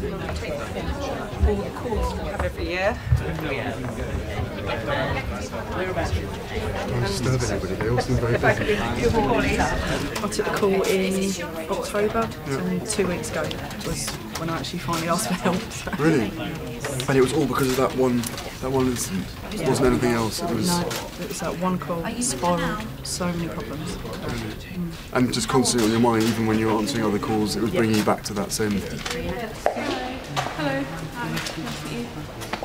the calls we have every year. I'm disturbing everybody. They all seem very If I could busy. be pure quality. I took the call in October, and two weeks ago was when I actually finally asked for help. so- Really? And it was all because of that one. That one incident. It wasn't anything else. It was. No, it was that one call, spiraled, so many problems. And just constantly on your mind, even when you're answering other calls, it was bringing you back to that same. Hello. Hi. Nice to meet you.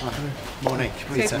Hi. Morning, Peter.